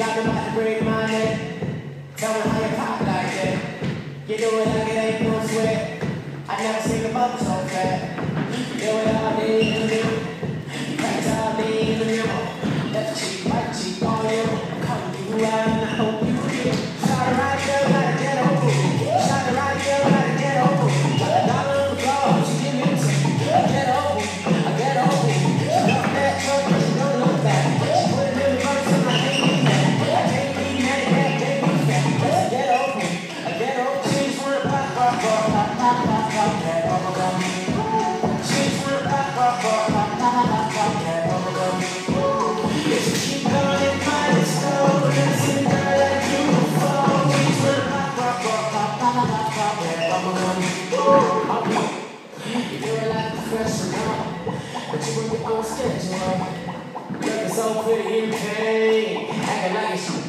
Got them about to break my neck. Tell me how you pop like that. You do it like it ain't no sweat. I never seen a bubble so fat. You do it all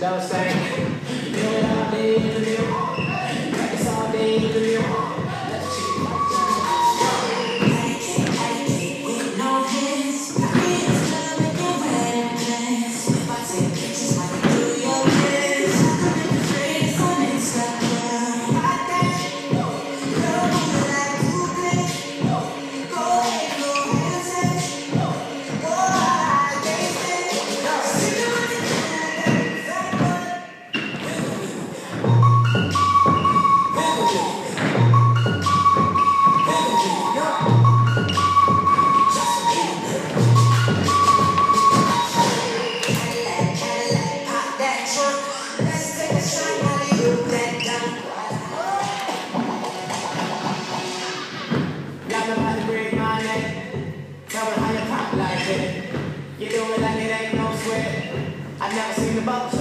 That's saying, you and I live in the middle. Practice all day in the. shit. You do it like it ain't no sweat. I've never seen the bubble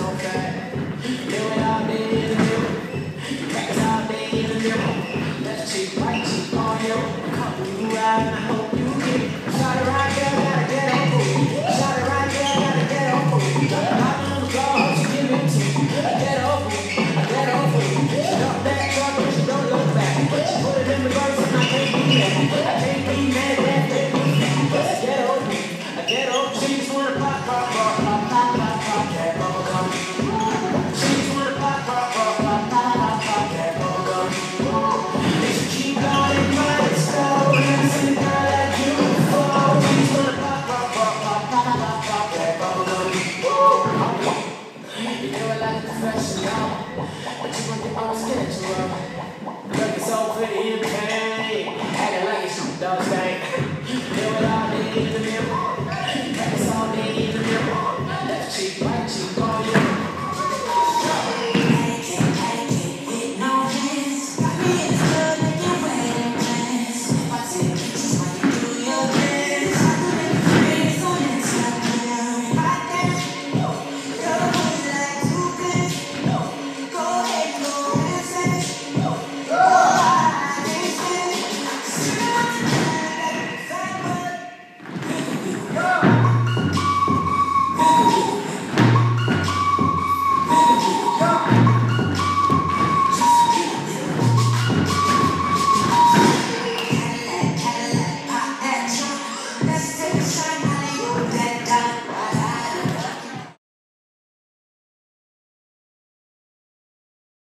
fleshing out. But you gon' get all sketchy love.